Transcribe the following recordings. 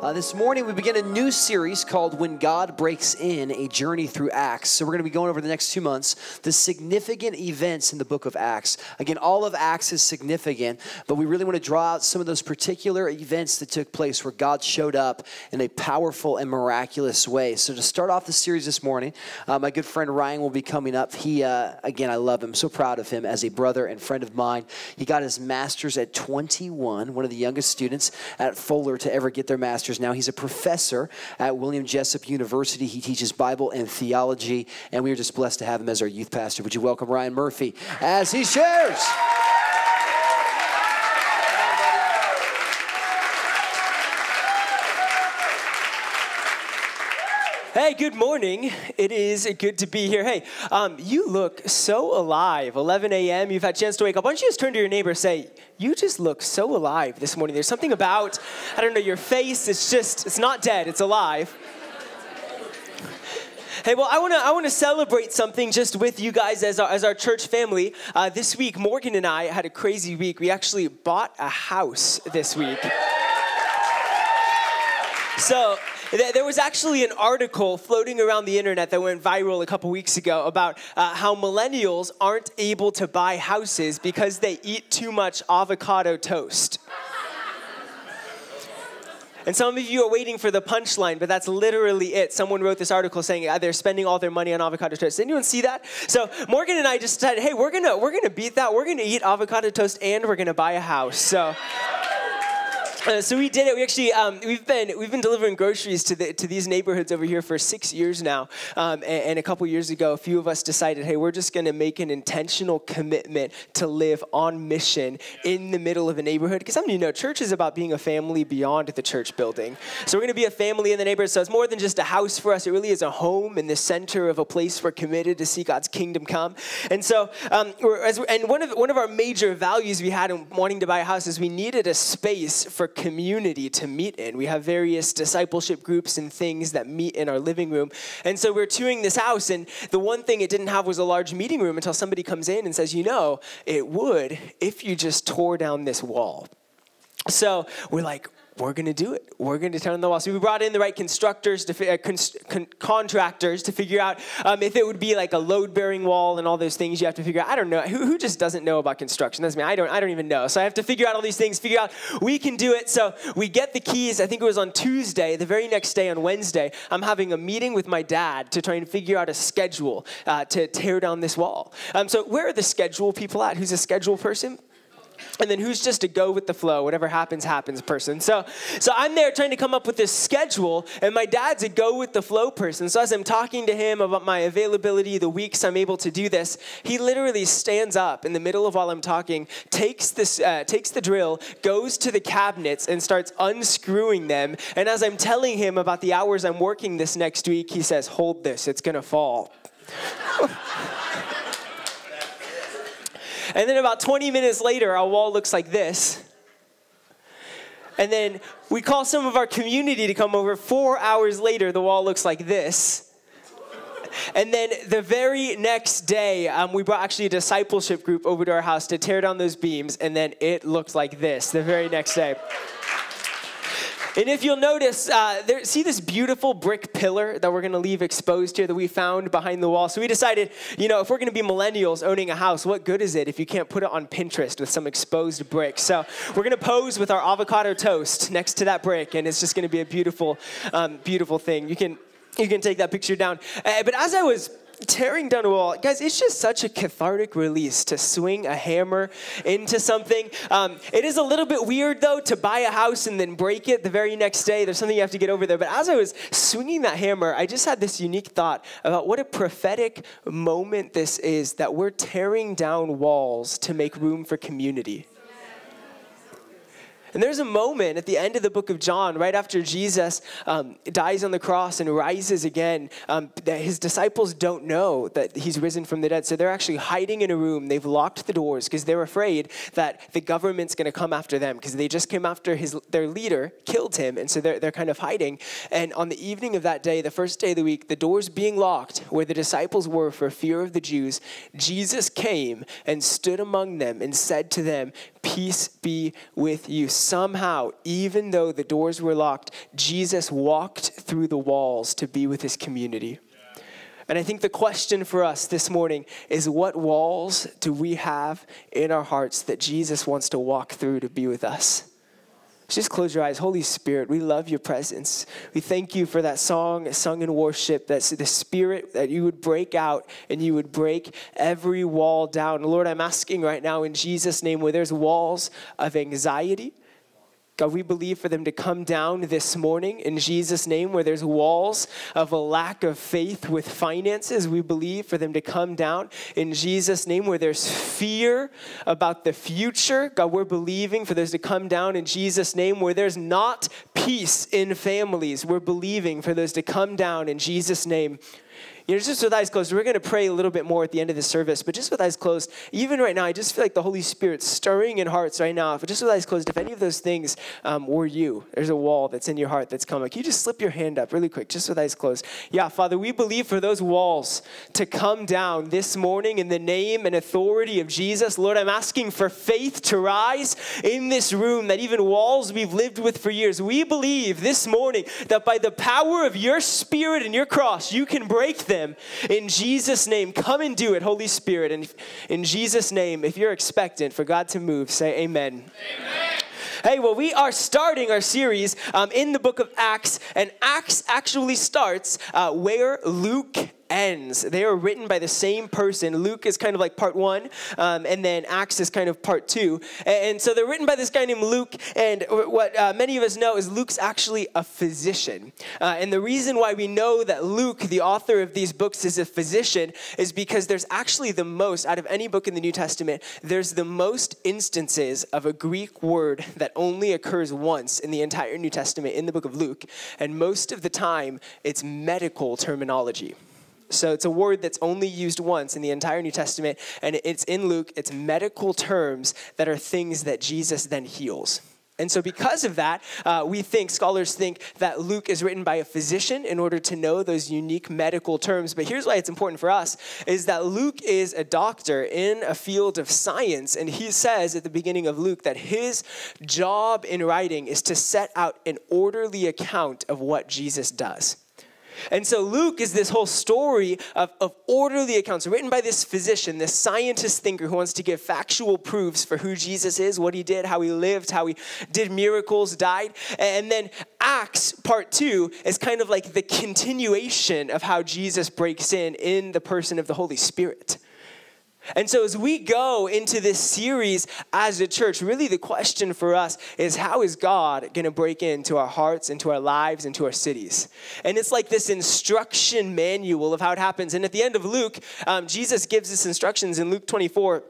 Uh, this morning, we begin a new series called When God Breaks In A Journey Through Acts. So, we're going to be going over the next two months the significant events in the book of Acts. Again, all of Acts is significant, but we really want to draw out some of those particular events that took place where God showed up in a powerful and miraculous way. So, to start off the series this morning, uh, my good friend Ryan will be coming up. He, uh, again, I love him, so proud of him as a brother and friend of mine. He got his master's at 21, one of the youngest students at Fuller to ever get their master's now. He's a professor at William Jessup University. He teaches Bible and theology, and we are just blessed to have him as our youth pastor. Would you welcome Ryan Murphy as he shares? Hey, good morning. It is good to be here. Hey, um, you look so alive. 11 a.m., you've had a chance to wake up. Why don't you just turn to your neighbor and say, You just look so alive this morning. There's something about, I don't know, your face. It's just, it's not dead, it's alive. Hey, well, I want to I want to celebrate something just with you guys as our, as our church family. Uh, this week, Morgan and I had a crazy week. We actually bought a house this week. So there was actually an article floating around the internet that went viral a couple weeks ago about uh, how millennials aren't able to buy houses because they eat too much avocado toast. And some of you are waiting for the punchline, but that's literally it. Someone wrote this article saying uh, they're spending all their money on avocado toast. Did anyone see that? So Morgan and I just decided, hey, we're gonna we're gonna beat that. We're gonna eat avocado toast and we're gonna buy a house. So. So we did it. We actually um, we've been we've been delivering groceries to the to these neighborhoods over here for six years now. Um, and, and, a couple years ago, a few of us decided, hey, we're just going to make an intentional commitment to live on mission in the middle of a neighborhood. Because some of you know, church is about being a family beyond the church building. So we're going to be a family in the neighborhood. So it's more than just a house for us. It really is a home in the center of a place we're committed to see God's kingdom come. And so, um, as, and one of one of our major values we had in wanting to buy a house is we needed a space for community to meet in. We have various discipleship groups and things that meet in our living room. And so we're touring this house, and the one thing it didn't have was a large meeting room until somebody comes in and says, You know, it would if you just tore down this wall. So we're like, we're going to do it. We're going to turn the wall. So we brought in the right constructors, to, uh, con- con- contractors to figure out um, if it would be like a load-bearing wall and all those things you have to figure out. I don't know. Who, who just doesn't know about construction? That's me. I don't. I don't even know. So I have to figure out all these things. Figure out we can do it. So we get the keys. I think it was on Tuesday. The very next day on Wednesday, I'm having a meeting with my dad to try and figure out a schedule uh, to tear down this wall. Um, so where are the schedule people at? Who's a schedule person? And then who's just a go with the flow? Whatever happens happens person. So so i'm there trying to come up with this schedule and my dad's a go with the flow person. So as i'm talking to him about my availability the weeks i'm able to do this he literally stands up in the middle of while i'm talking takes this uh, takes the drill goes to the cabinets and starts unscrewing them. And as i'm telling him about the hours i'm working this next week he says hold this. It's gonna fall And then about 20 minutes later, our wall looks like this. And then we call some of our community to come over. Four hours later, the wall looks like this. And then the very next day, um, we brought actually a discipleship group over to our house to tear down those beams, and then it looked like this the very next day. And if you'll notice, uh, there, see this beautiful brick pillar that we're going to leave exposed here that we found behind the wall? So we decided, you know, if we're going to be millennials owning a house, what good is it if you can't put it on Pinterest with some exposed brick? So we're going to pose with our avocado toast next to that brick, and it's just going to be a beautiful, um, beautiful thing. You can you can take that picture down. Uh, but as I was tearing down a wall, guys, it's just such a cathartic release to swing a hammer into something. Um, it is a little bit weird, though, to buy a house and then break it the very next day. There's something you have to get over there. But as I was swinging that hammer, I just had this unique thought about what a prophetic moment this is that we're tearing down walls to make room for community. And there's a moment at the end of the book of John, right after Jesus um, dies on the cross and rises again, um, that his disciples don't know that he's risen from the dead. So they're actually hiding in a room. They've locked the doors because they're afraid that the government's going to come after them because they just came after his, their leader, killed him. And so they're, they're kind of hiding. And on the evening of that day, the first day of the week, the doors being locked where the disciples were for fear of the Jews, Jesus came and stood among them and said to them, Peace be with you. Somehow, even though the doors were locked, Jesus walked through the walls to be with his community. And I think the question for us this morning is what walls do we have in our hearts that Jesus wants to walk through to be with us? Just close your eyes. Holy Spirit, we love your presence. We thank you for that song sung in worship, that's the Spirit that you would break out and you would break every wall down. Lord, I'm asking right now in Jesus' name where there's walls of anxiety, God, we believe for them to come down this morning in Jesus' name where there's walls of a lack of faith with finances. We believe for them to come down in Jesus' name where there's fear about the future. God, we're believing for those to come down in Jesus' name where there's not peace in families. We're believing for those to come down in Jesus' name you know, just with eyes closed, we're going to pray a little bit more at the end of the service, but just with eyes closed, even right now, I just feel like the Holy Spirit's stirring in hearts right now. But just with eyes closed, if any of those things um, were you, there's a wall that's in your heart that's coming. Can you just slip your hand up really quick, just with eyes closed? Yeah, Father, we believe for those walls to come down this morning in the name and authority of Jesus. Lord, I'm asking for faith to rise in this room, that even walls we've lived with for years, we believe this morning that by the power of your Spirit and your cross, you can break them In Jesus' name, come and do it, Holy Spirit. And in Jesus' name, if you're expectant for God to move, say amen. Amen. Hey, well, we are starting our series um, in the book of Acts, and Acts actually starts uh, where Luke ends. They are written by the same person. Luke is kind of like part one, um, and then Acts is kind of part two. And, so they're written by this guy named Luke, and what uh, many of us know is Luke's actually a physician. Uh, and the reason why we know that Luke, the author of these books, is a physician is because there's actually the most, out of any book in the New Testament, there's the most instances of a Greek word that only occurs once in the entire New Testament in the book of Luke. And most of the time, it's medical terminology. So it's a word that's only used once in the entire New Testament, and it's in Luke. It's medical terms that are things that Jesus then heals. And so, because of that, uh, we think, scholars think, that Luke is written by a physician in order to know those unique medical terms. But here's why it's important for us is that Luke is a doctor in a field of science. And he says at the beginning of Luke that his job in writing is to set out an orderly account of what Jesus does. And so Luke is this whole story of, of orderly accounts written by this physician, this scientist thinker who wants to give factual proofs for who Jesus is, what he did, how he lived, how he did miracles, died. And then Acts part two is kind of like the continuation of how Jesus breaks in in the person of the Holy Spirit. And so, as we go into this series as a church, really the question for us is how is God going to break into our hearts, into our lives, into our cities? And it's like this instruction manual of how it happens. And at the end of Luke, um, Jesus gives us instructions in Luke 24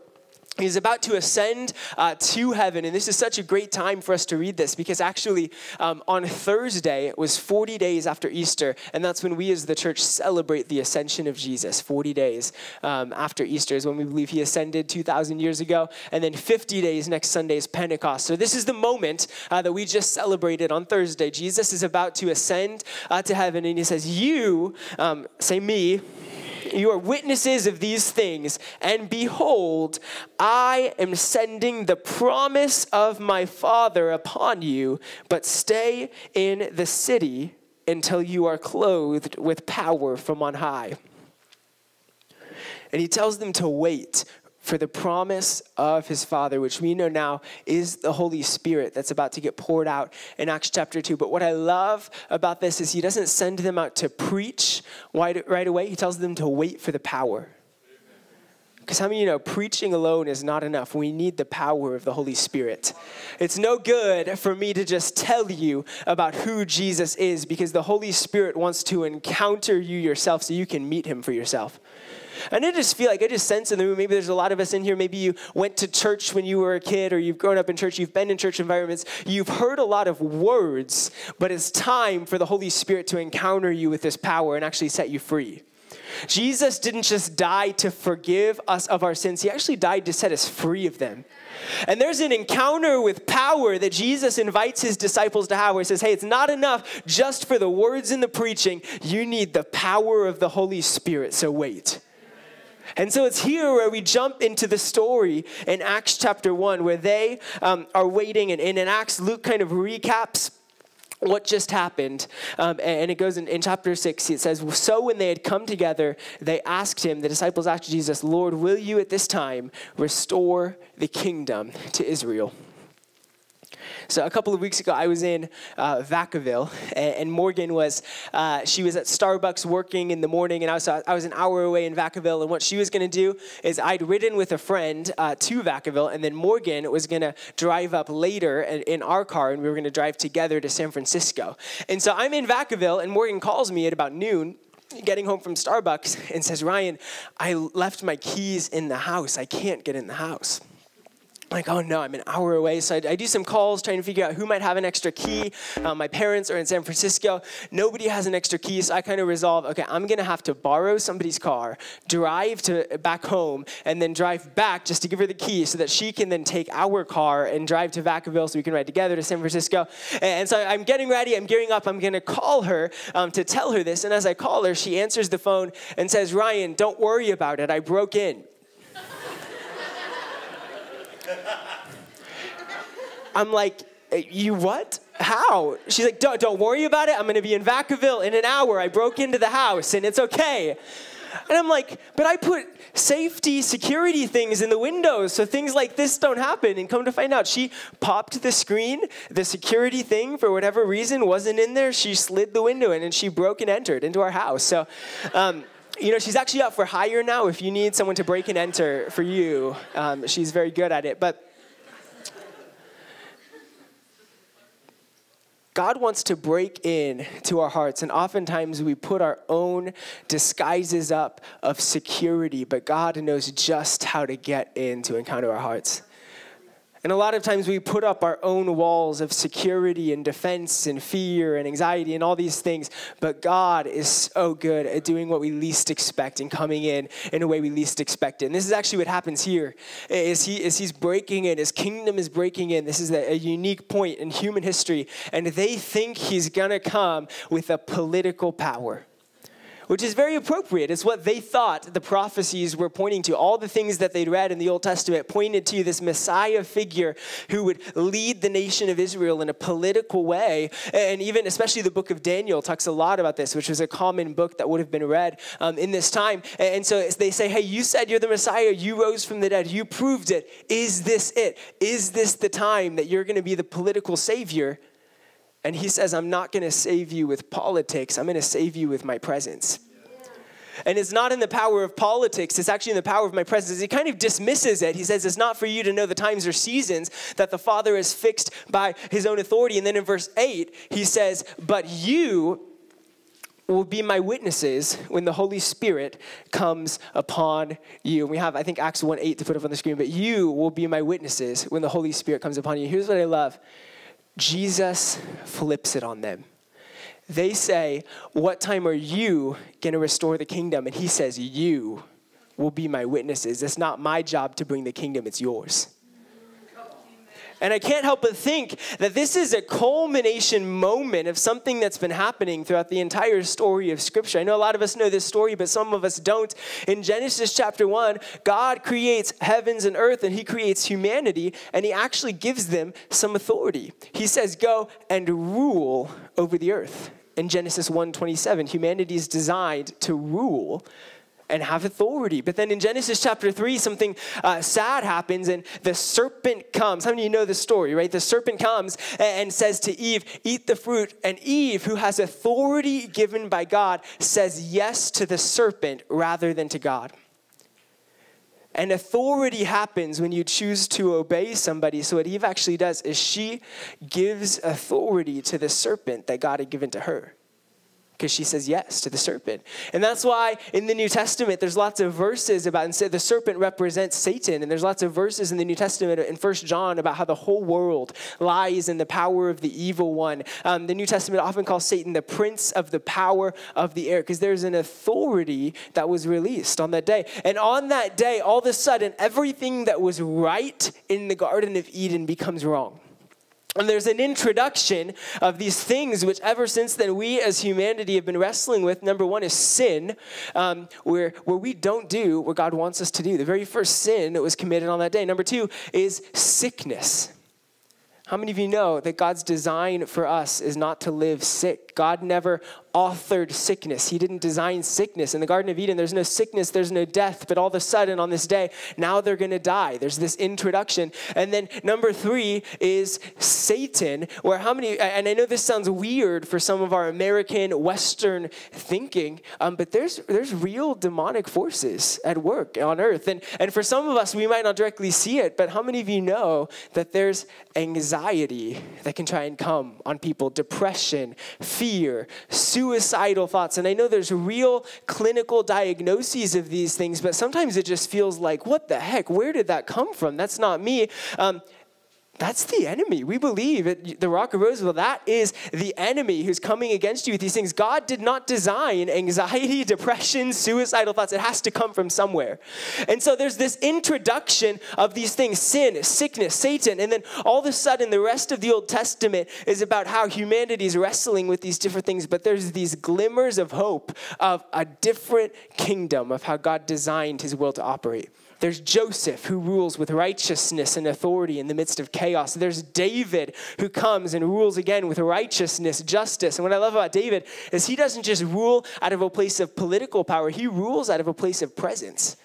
He's about to ascend uh, to heaven. And this is such a great time for us to read this because actually, um, on Thursday, it was 40 days after Easter. And that's when we as the church celebrate the ascension of Jesus. 40 days um, after Easter is when we believe he ascended 2,000 years ago. And then 50 days next Sunday is Pentecost. So this is the moment uh, that we just celebrated on Thursday. Jesus is about to ascend uh, to heaven. And he says, You, um, say me, you are witnesses of these things, and behold, I am sending the promise of my Father upon you, but stay in the city until you are clothed with power from on high. And he tells them to wait for the promise of his Father, which we know now is the Holy Spirit that's about to get poured out in Acts chapter 2. But what I love about this is he doesn't send them out to preach right away, he tells them to wait for the power. Because how many you know preaching alone is not enough? We need the power of the Holy Spirit. It's no good for me to just tell you about who Jesus is because the Holy Spirit wants to encounter you yourself so you can meet him for yourself. And I just feel like I just sense in the room, maybe there's a lot of us in here, maybe you went to church when you were a kid or you've grown up in church, you've been in church environments, you've heard a lot of words, but it's time for the Holy Spirit to encounter you with this power and actually set you free. Jesus didn't just die to forgive us of our sins, He actually died to set us free of them. And there's an encounter with power that Jesus invites his disciples to have where he says, Hey, it's not enough just for the words and the preaching. You need the power of the Holy Spirit, so wait. And so it's here where we jump into the story in Acts chapter 1, where they um, are waiting. And, and in Acts, Luke kind of recaps what just happened. Um, and it goes in, in, chapter 6, it says, So when they had come together, they asked him, the disciples asked Jesus, Lord, will you at this time restore the kingdom to Israel? So a couple of weeks ago, I was in uh, Vacaville, and, Morgan was uh, she was at Starbucks working in the morning, and I was I was an hour away in Vacaville, and what she was going to do is I'd ridden with a friend uh, to Vacaville, and then Morgan was going to drive up later in our car, and we were going to drive together to San Francisco. And so I'm in Vacaville, and Morgan calls me at about noon getting home from Starbucks and says, Ryan, I left my keys in the house. I can't get in the house like, oh no, I'm an hour away. So I, I, do some calls trying to figure out who might have an extra key. Um, my parents are in San Francisco. Nobody has an extra key. So I kind of resolve, okay, I'm going to have to borrow somebody's car, drive to back home, and then drive back just to give her the key so that she can then take our car and drive to Vacaville so we can ride together to San Francisco. And so I'm getting ready. I'm gearing up. I'm going to call her um, to tell her this. And as I call her, she answers the phone and says, Ryan, don't worry about it. I broke in. I'm like, you what? How? She's like, don't, don't worry about it. I'm going to be in Vacaville in an hour. I broke into the house and it's okay. And I'm like, but I put safety, security things in the windows so things like this don't happen. And come to find out, she popped the screen, the security thing, for whatever reason, wasn't in there. She slid the window in and she broke and entered into our house. So, um, you know, she's actually up for hire now if you need someone to break and enter for you. Um, she's very good at it. But God wants to break in to our hearts, and oftentimes we put our own disguises up of security, but God knows just how to get in to encounter our hearts. And a lot of times we put up our own walls of security and defense and fear and anxiety and all these things. But God is so good at doing what we least expect and coming in in a way we least expect it. And this is actually what happens here is he is he's breaking in, his kingdom is breaking in. This is a, a unique point in human history. And they think he's gonna come with a political power which is very appropriate. It's what they thought the prophecies were pointing to. All the things that they'd read in the Old Testament pointed to this Messiah figure who would lead the nation of Israel in a political way. And even, especially the book of Daniel talks a lot about this, which was a common book that would have been read um, in this time. And so they say, hey, you said you're the Messiah. You rose from the dead. You proved it. Is this it? Is this the time that you're going to be the political savior? And he says, I'm not going to save you with politics, I'm going to save you with my presence. And it's not in the power of politics, it's actually in the power of my presence. He kind of dismisses it. He says, It's not for you to know the times or seasons that the Father is fixed by his own authority. And then in verse 8, he says, But you will be my witnesses when the Holy Spirit comes upon you. And we have, I think, Acts 1 8 to put up on the screen, but you will be my witnesses when the Holy Spirit comes upon you. Here's what I love Jesus flips it on them. They say, What time are you going to restore the kingdom? And he says, You will be my witnesses. It's not my job to bring the kingdom, it's yours. And I can't help but think that this is a culmination moment of something that's been happening throughout the entire story of Scripture. I know a lot of us know this story, but some of us don't. In Genesis chapter 1, God creates heavens and earth and He creates humanity, and He actually gives them some authority. He says, Go and rule over the earth. In Genesis 1:27, humanity is designed to rule and have authority. But then in Genesis chapter 3, something uh, sad happens, and the serpent comes. How many of you know the story, right? The serpent comes and says to Eve, Eat the fruit. And Eve, who has authority given by God, says yes to the serpent rather than to God. And authority happens when you choose to obey somebody. So, what Eve actually does is she gives authority to the serpent that God had given to her because she says yes to the serpent. And that's why in the New Testament, there's lots of verses about, and the serpent represents Satan. And there's lots of verses in the New Testament in First John about how the whole world lies in the power of the evil one. Um, the New Testament often calls Satan the prince of the power of the air because there's an authority that was released on that day. And on that day, all of a sudden, everything that was right in the Garden of Eden becomes wrong And there's an introduction of these things, which ever since then we as humanity have been wrestling with. Number one is sin, um, where, where we don't do what God wants us to do. The very first sin that was committed on that day. Number two is sickness. How many of you know that God's design for us is not to live sick? God never authored sickness. He didn't design sickness. In the Garden of Eden, there's no sickness, there's no death, but all of a sudden on this day, now they're going to die. There's this introduction. And then number three is Satan, where how many, and I know this sounds weird for some of our American Western thinking, um, but there's, there's real demonic forces at work on earth. And, and for some of us, we might not directly see it, but how many of you know that there's anxiety that can try and come on people, depression, fear, suicide? Suicidal thoughts. And I know there's real clinical diagnoses of these things, but sometimes it just feels like, what the heck? Where did that come from? That's not me. Um, that's the enemy. We believe at the Rock of Roseville, that is the enemy who's coming against you with these things. God did not design anxiety, depression, suicidal thoughts. It has to come from somewhere. And so there's this introduction of these things sin, sickness, Satan. And then all of a sudden, the rest of the Old Testament is about how humanity is wrestling with these different things. But there's these glimmers of hope of a different kingdom of how God designed his will to operate. There's Joseph who rules with righteousness and authority in the midst of chaos. There's David who comes and rules again with righteousness, justice. And what I love about David is he doesn't just rule out of a place of political power, he rules out of a place of presence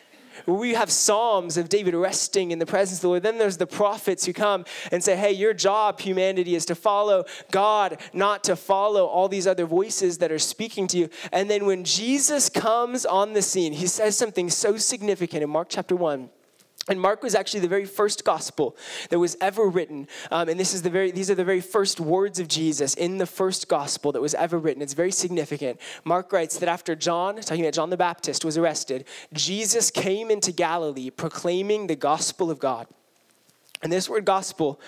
we have Psalms of David resting in the presence of the Lord. Then there's the prophets who come and say, hey, your job, humanity, is to follow God, not to follow all these other voices that are speaking to you. And then when Jesus comes on the scene, he says something so significant in Mark chapter 1. And Mark was actually the very first gospel that was ever written. Um, and this is the very, these are the very first words of Jesus in the first gospel that was ever written. It's very significant. Mark writes that after John, talking about John the Baptist, was arrested, Jesus came into Galilee proclaiming the gospel of God. And this word gospel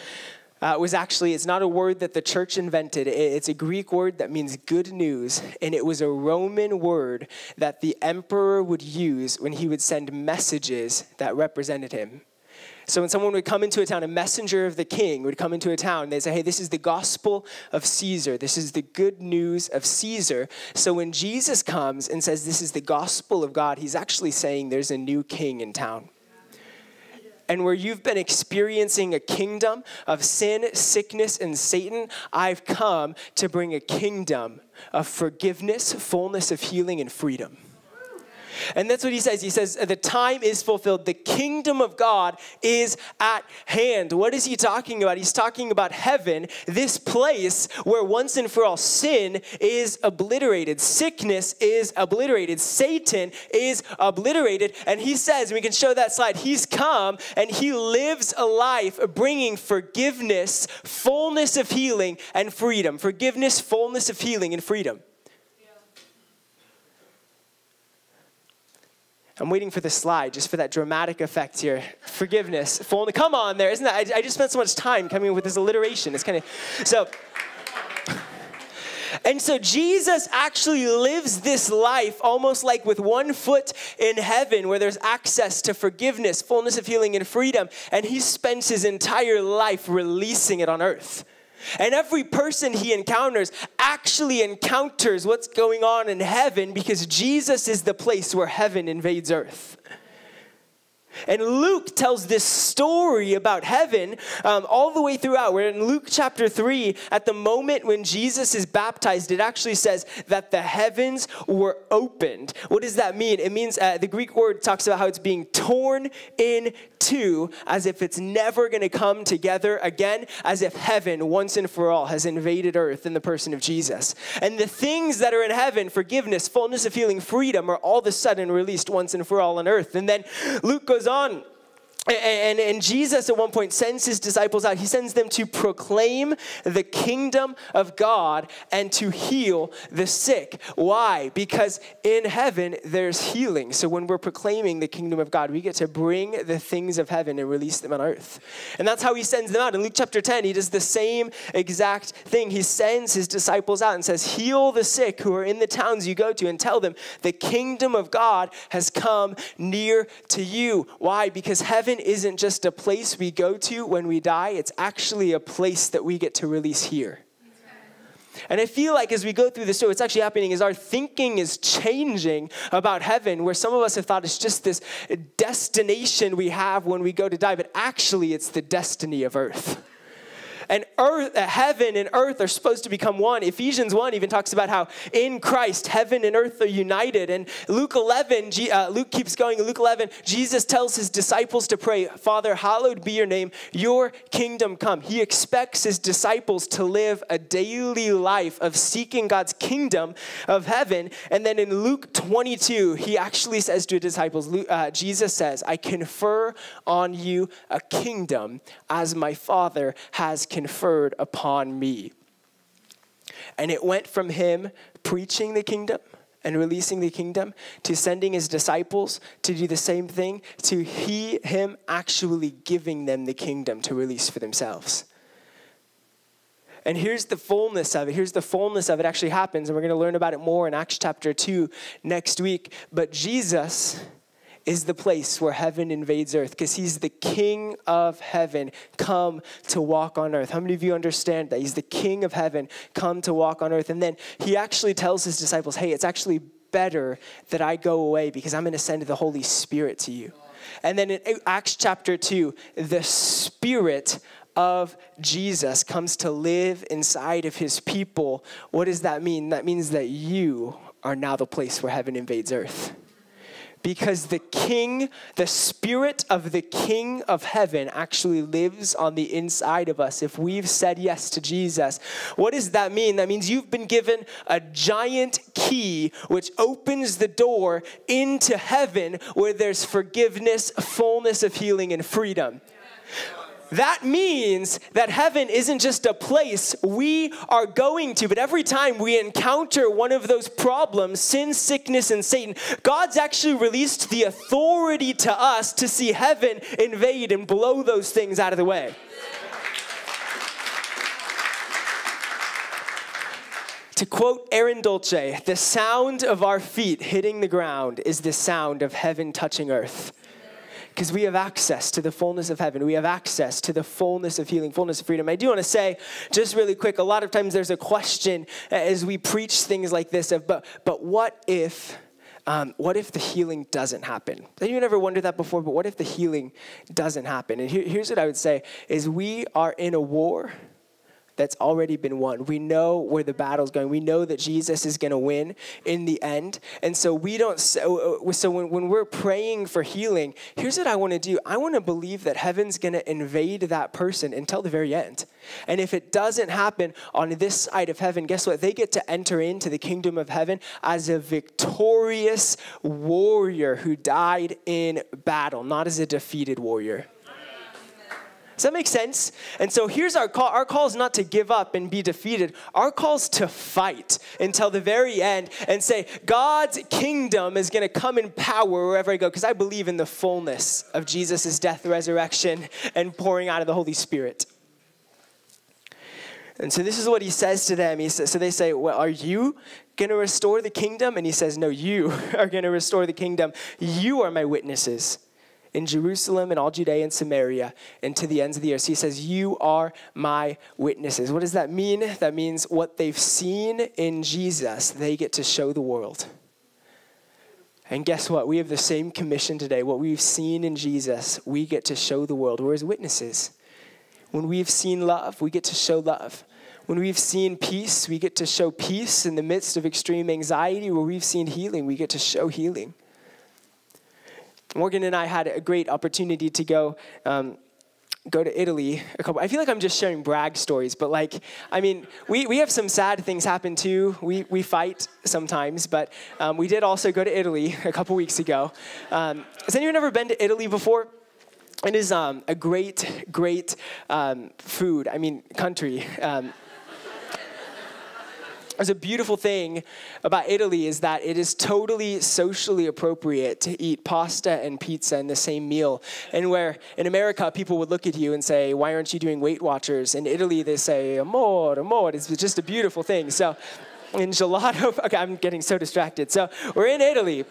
uh, was actually, it's not a word that the church invented. It's a Greek word that means good news. And it was a Roman word that the emperor would use when he would send messages that represented him. So when someone would come into a town, a messenger of the king would come into a town, they'd say, hey, this is the gospel of Caesar. This is the good news of Caesar. So when Jesus comes and says this is the gospel of God, he's actually saying there's a new king in town and where you've been experiencing a kingdom of sin, sickness, and Satan, I've come to bring a kingdom of forgiveness, fullness of healing, and freedom. And that's what he says. He says, The time is fulfilled. The kingdom of God is at hand. What is he talking about? He's talking about heaven, this place where once and for all sin is obliterated, sickness is obliterated, Satan is obliterated. And he says, and we can show that slide, he's come and he lives a life bringing forgiveness, fullness of healing, and freedom. Forgiveness, fullness of healing, and freedom. I'm waiting for the slide just for that dramatic effect here. Forgiveness. Full, come on there. Isn't that? I, I just spent so much time coming with this alliteration. It's kind of so. And so Jesus actually lives this life almost like with one foot in heaven, where there's access to forgiveness, fullness of healing, and freedom. And he spends his entire life releasing it on earth. And every person he encounters actually encounters what's going on in heaven because Jesus is the place where heaven invades earth. And Luke tells this story about heaven um, all the way throughout. Where in Luke chapter 3, at the moment when Jesus is baptized, it actually says that the heavens were opened. What does that mean? It means uh, the Greek word talks about how it's being torn in two as if it's never going to come together again, as if heaven once and for all has invaded earth in the person of Jesus. And the things that are in heaven, forgiveness, fullness of healing, freedom, are all of a sudden released once and for all on earth. And then Luke goes on and, and, Jesus at one point sends his disciples out. He sends them to proclaim the kingdom of God and to heal the sick. Why? Because in heaven there's healing. So when we're proclaiming the kingdom of God, we get to bring the things of heaven and release them on earth. And that's how he sends them out. In Luke chapter 10, he does the same exact thing. He sends his disciples out and says, Heal the sick who are in the towns you go to and tell them the kingdom of God has come near to you. Why? Because heaven heaven isn't just a place we go to when we die, it's actually a place that we get to release here. And I feel like as we go through this story, what's actually happening is our thinking is changing about heaven, where some of us have thought it's just this destination we have when we go to die, but actually it's the destiny of earth earth, uh, heaven and earth are supposed to become one. Ephesians 1 even talks about how in Christ, heaven and earth are united. And Luke 11, G, uh, Luke keeps going. Luke 11, Jesus tells his disciples to pray, Father, hallowed be your name, your kingdom come. He expects his disciples to live a daily life of seeking God's kingdom of heaven. And then in Luke 22, he actually says to his disciples, uh, Jesus says, I confer on you a kingdom as my Father has conferred upon me. And it went from him preaching the kingdom and releasing the kingdom to sending his disciples to do the same thing to he him actually giving them the kingdom to release for themselves. And here's the fullness of it. Here's the fullness of it actually happens. And we're going to learn about it more in Acts chapter 2 next week. But Jesus is the place where heaven invades earth because he's the king of heaven come to walk on earth. How many of you understand that? He's the king of heaven come to walk on earth. And then he actually tells his disciples, hey, it's actually better that I go away because I'm going to send the Holy Spirit to you. And then in Acts chapter 2, the Spirit of Jesus comes to live inside of his people. What does that mean? That means that you are now the place where heaven invades earth because the king, the spirit of the king of heaven actually lives on the inside of us if we've said yes to Jesus. What does that mean? That means you've been given a giant key which opens the door into heaven where there's forgiveness, fullness of healing, and freedom. That means that heaven isn't just a place we are going to, but every time we encounter one of those problems sin, sickness, and Satan God's actually released the authority to us to see heaven invade and blow those things out of the way. To quote Aaron Dolce, the sound of our feet hitting the ground is the sound of heaven touching earth because we have access to the fullness of heaven. We have access to the fullness of healing, fullness of freedom. I do want to say, just really quick, a lot of times there's a question as we preach things like this of, but, but what if, um, what if the healing doesn't happen? You ever wondered that before? But what if the healing doesn't happen? And here, here's what I would say: is we are in a war that's already been won. We know where the battle's going. We know that Jesus is going to win in the end. And so we don't, so, so when, when we're praying for healing, here's what I want to do I want to believe that heaven's going to invade that person until the very end. And if it doesn't happen on this side of heaven, guess what? They get to enter into the kingdom of heaven as a victorious warrior who died in battle, not as a defeated warrior. Does that make sense? And so here's our call. Our call is not to give up and be defeated. Our call is to fight until the very end and say, God's kingdom is going to come in power wherever I go, because I believe in the fullness of Jesus' death, resurrection, and pouring out of the Holy Spirit. And so this is what he says to them. He says, so they say, Well, are you going to restore the kingdom? And he says, No, you are going to restore the kingdom. You are my witnesses in Jerusalem and all Judea and Samaria and to the ends of the earth. So he says, You are my witnesses. What does that mean? That means what they've seen in Jesus, they get to show the world. And guess what? We have the same commission today. What we've seen in Jesus, we get to show the world. We're his witnesses. When we've seen love, we get to show love. When we've seen peace, we get to show peace in the midst of extreme anxiety. Where we've seen healing, we get to show healing. Morgan and I had a great opportunity to go. Um, go to Italy a couple I feel like I'm just sharing brag stories, but like I mean, we, we have some sad things happen too. We we fight sometimes, but um, we did also go to Italy a couple weeks ago. Um, has anyone ever been to Italy before? It is um, a great, great um, food. I mean, country. There's a beautiful thing about Italy is that it is totally socially appropriate to eat pasta and pizza in the same meal. And where in America people would look at you and say, "Why aren't you doing Weight Watchers?" In Italy they say, "Amore, amore." It's just a beautiful thing. So in gelato, okay, I'm getting so distracted. So we're in Italy.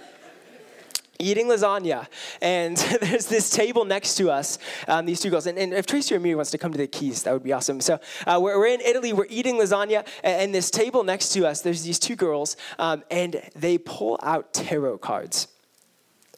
Eating lasagna, and there's this table next to us, um, these two girls. And, and, if Tracy or Amir wants to come to the keys, that would be awesome. So uh, we're, we're, in Italy, we're eating lasagna, and, and, this table next to us, there's these two girls, um, and they pull out tarot cards.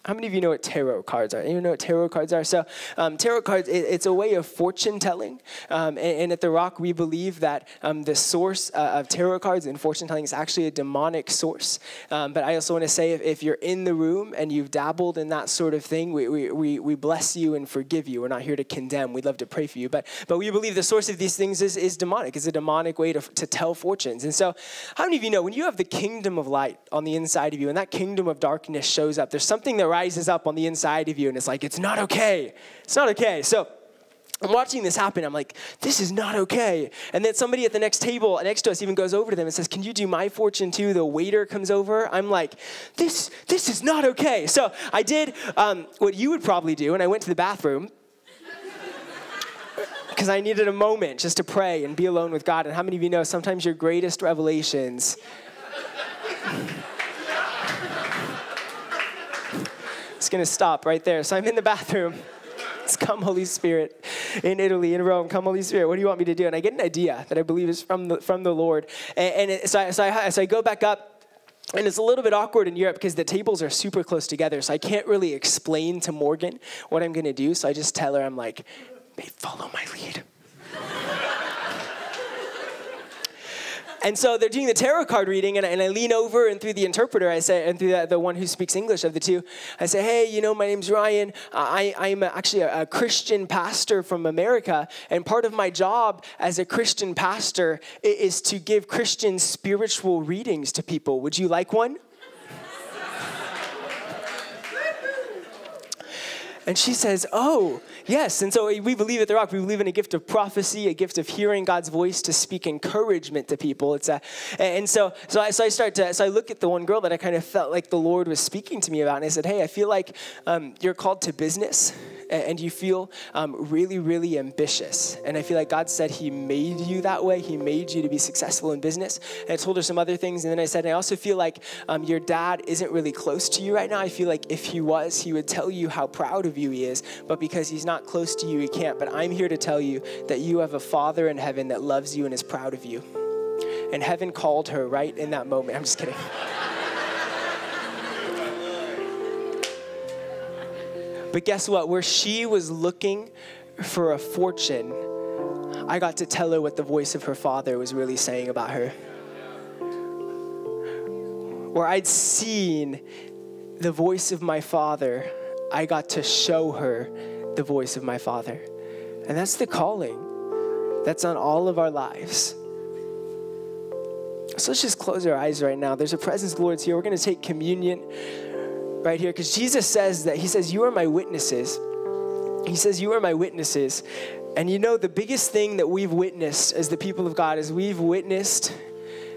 How many of you know what tarot cards are? You know what tarot cards are? So, um, tarot cards, it, it's a way of fortune telling. Um, and, and, at The Rock, we believe that um, the source uh, of tarot cards and fortune telling is actually a demonic source. Um, but I also want to say if, if, you're in the room and you've dabbled in that sort of thing, we, we, we, we bless you and forgive you. We're not here to condemn, we'd love to pray for you. But, but we believe the source of these things is, is demonic. It's a demonic way to, to tell fortunes. And so, how many of you know when you have the kingdom of light on the inside of you and that kingdom of darkness shows up, there's something that rises up on the inside of you, and it's like, it's not okay. It's not okay. So, I'm watching this happen. I'm like, this is not okay. And then somebody at the next table next to us even goes over to them and says, Can you do my fortune too? The waiter comes over. I'm like, this, this is not okay. So I did um, what you would probably do, and I went to the bathroom because I needed a moment just to pray and be alone with God. And how many of you know sometimes your greatest revelations It's going to stop right there. So I'm in the bathroom. It's come, Holy Spirit, in Italy, in Rome. Come, Holy Spirit. What do you want me to do? And I get an idea that I believe is from the, from the Lord. And, and it, so, I, so, I, so I go back up. And it's a little bit awkward in Europe because the tables are super close together. So I can't really explain to Morgan what I'm going to do. So I just tell her, I'm like, follow my lead. And so they're doing the tarot card reading, and, and I lean over and through the interpreter, I say, and through the, the, one who speaks English of the two, I say, hey, you know, my name's Ryan. I, I'm actually a, a Christian pastor from America, and part of my job as a Christian pastor is to give Christian spiritual readings to people. Would you like one? And she says, Oh, yes. And so we believe at The Rock, we believe in a gift of prophecy, a gift of hearing God's voice to speak encouragement to people. It's a, and so, so I, so I start to, so I look at the one girl that I kind of felt like the Lord was speaking to me about. And I said, Hey, I feel like um, you're called to business and you feel um, really, really ambitious. And I feel like God said He made you that way. He made you to be successful in business. And I told her some other things. And then I said, I also feel like um, your dad isn't really close to you right now. I feel like if he was, he would tell you how proud of you he is. But because he's not close to you, he can't. But I'm here to tell you that you have a father in heaven that loves you and is proud of you. And heaven called her right in that moment. I'm just kidding. But guess what? Where she was looking for a fortune, I got to tell her what the voice of her father was really saying about her. Where I'd seen the voice of my father, I got to show her the voice of my father. And that's the calling that's on all of our lives. So let's just close our eyes right now. There's a presence Lord's here. We're going to take communion right here because Jesus says that He says, You are my witnesses. He says, You are my witnesses. And you know, the biggest thing that we've witnessed as the people of God is we've witnessed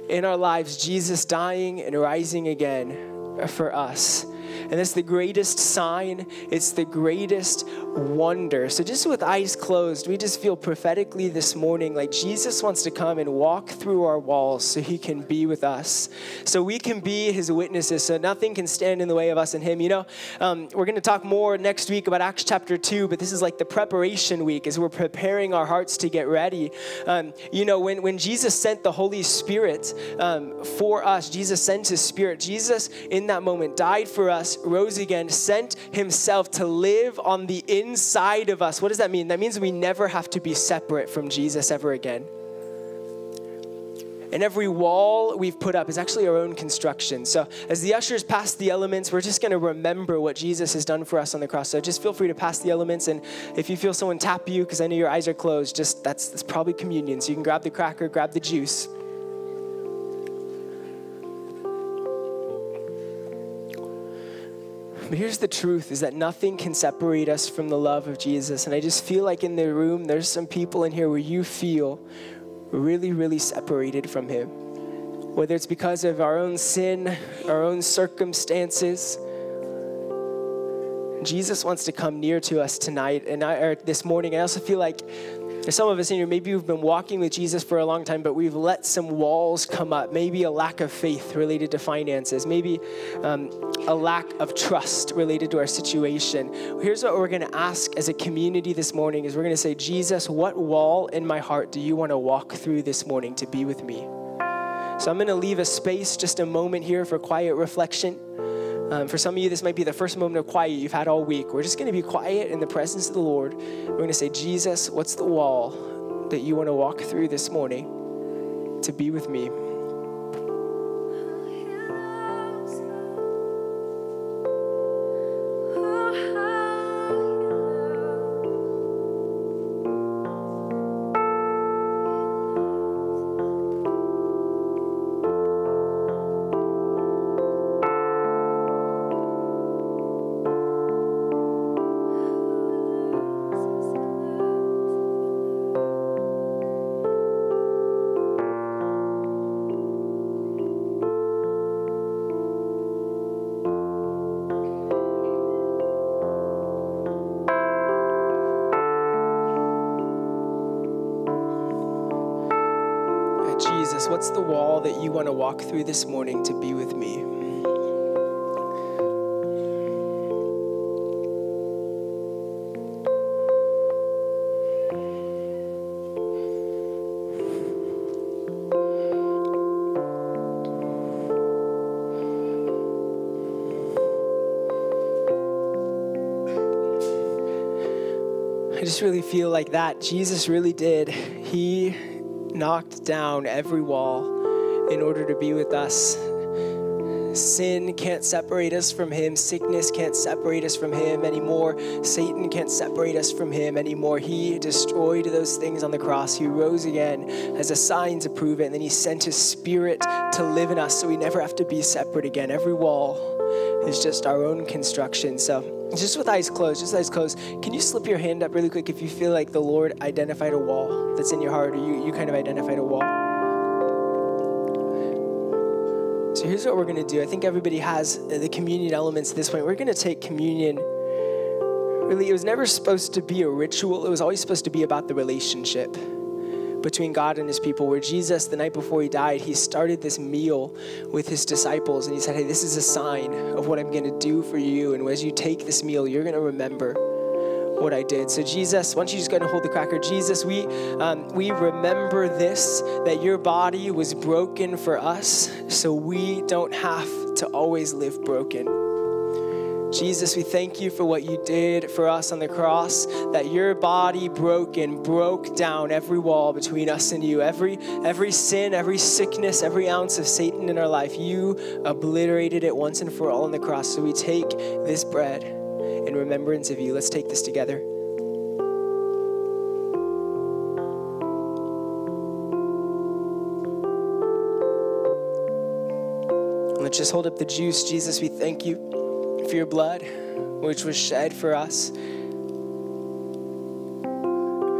in our lives Jesus dying and rising again for us. And it's the greatest sign, it's the greatest wonder. So, just with eyes closed, we just feel prophetically this morning like Jesus wants to come and walk through our walls so he can be with us. So, we can be his witnesses, so nothing can stand in the way of us and him. You know, um, we're going to talk more next week about Acts chapter 2, but this is like the preparation week as we're preparing our hearts to get ready. Um, you know, when, when Jesus sent the Holy Spirit um, for us, Jesus sent his Spirit. Jesus, in that moment, died for us rose again, sent himself to live on the inside of us. What does that mean? That means we never have to be separate from Jesus ever again. And every wall we've put up is actually our own construction. So as the ushers pass the elements, we're just going to remember what Jesus has done for us on the cross. So just feel free to pass the elements. And if you feel someone tap you, because I know your eyes are closed, just that's, that's probably communion. So you can grab the cracker, grab the juice. But here's the truth is that nothing can separate us from the love of Jesus. And I just feel like in the room, there's some people in here where you feel really, really separated from Him. Whether it's because of our own sin, our own circumstances, Jesus wants to come near to us tonight and I, or this morning. I also feel like some of us in here, maybe we've been walking with Jesus for a long time, but we've let some walls come up. Maybe a lack of faith related to finances, maybe um, a lack of trust related to our situation. Here's what we're going to ask as a community this morning is we're going to say, Jesus, what wall in my heart do you want to walk through this morning to be with me? So I'm going to leave a space, just a moment here for quiet reflection. Um, for some of you, this might be the first moment of quiet you've had all week. We're just going to be quiet in the presence of the Lord. We're going to say, Jesus, what's the wall that you want to walk through this morning to be with me? What's the wall that you want to walk through this morning to be with me? I just really feel like that Jesus really did. He knocked down every wall in order to be with us. Sin can't separate us from Him. Sickness can't separate us from Him anymore. Satan can't separate us from Him anymore. He destroyed those things on the cross. He rose again as a sign to prove it. And then He sent His Spirit to live in us so we never have to be separate again. Every wall is just our own construction. So, just with eyes closed, just eyes closed, can you slip your hand up really quick if you feel like the Lord identified a wall that's in your heart or you, you kind of identified a wall? So here's what we're going to do. I think everybody has uh, the communion elements at this point. We're going to take communion. Really, it was never supposed to be a ritual, it was always supposed to be about the relationship between God and his people, where Jesus, the night before he died, he started this meal with his disciples and he said, Hey, this is a sign of what I'm going to do for you. And as you take this meal, you're going to remember what I did. So, Jesus, why don't you just go and hold the cracker? Jesus, we, um, we remember this that your body was broken for us, so we don't have to always live broken. Jesus, we thank you for what you did for us on the cross, that your body broken broke down every wall between us and you. Every every sin, every sickness, every ounce of Satan in our life, you obliterated it once and for all on the cross. So we take this bread in remembrance of you. Let's take this together. Let's just hold up the juice. Jesus, we thank you for your blood, which was shed for us.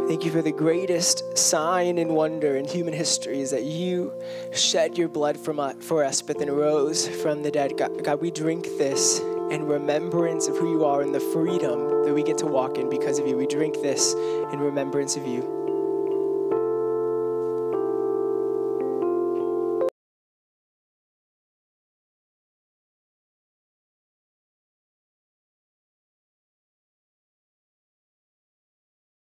Thank you for the greatest sign and wonder in human history is that you shed your blood for us, but then rose from the dead. God, God, we drink this in remembrance of who you are and the freedom that we get to walk in because of you. We drink this in remembrance of you.